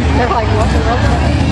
They're like, what's the real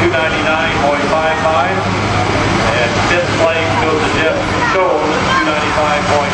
299.55. And fifth place goes to Jeff Schoen 295.55.